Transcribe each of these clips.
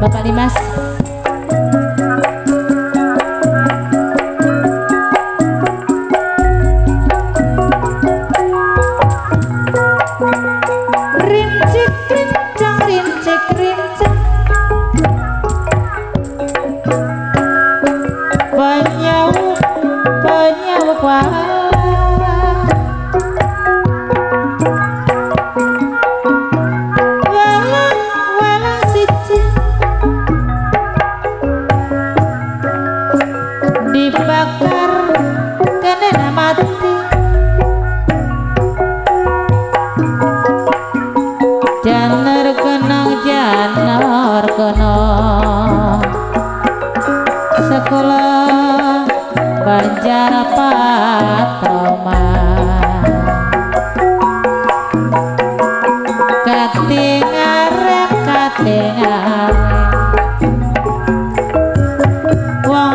わかります。bakar kena mati. Janar kenang janar kenang sekolah banjar patoma, katingar katingar wong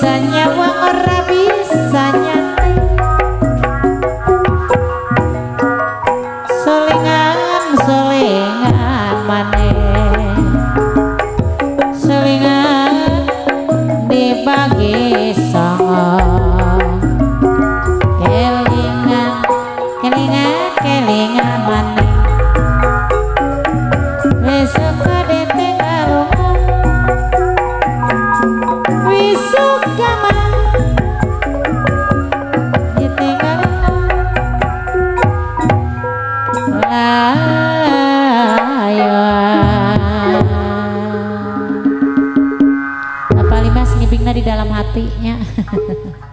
bisa nyawa ora bisa nyantai selingan selingan maneh selingan dibagi di dalam hatinya.